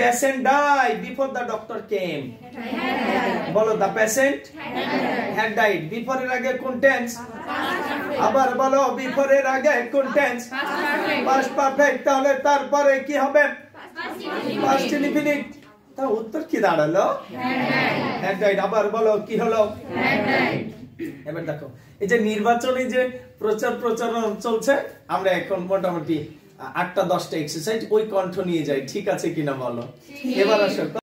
Patient die before the doctor came বলো the patient had died before এর আগে কোন টেন্স আবার বলো বিফোর এর আগে কোন টেন্স পাস্ট পারফেক্ট তাহলে তারপরে কি হবে? পাস্ট ইনফিনিট তা উত্তর কি দাঁড়াল? হ্যাড ডাইড আবার বলো, কি হলো? এবার দেখো, এই যে নির্বাচনে যে প্রচার প্রচারণ চলছে, আমরা এখন মোটামুটি আটটা দশটা এক্সারসাইজ ওই কণ্ঠ নিয়ে যাই ঠিক আছে কিনা বলো? এবার আসো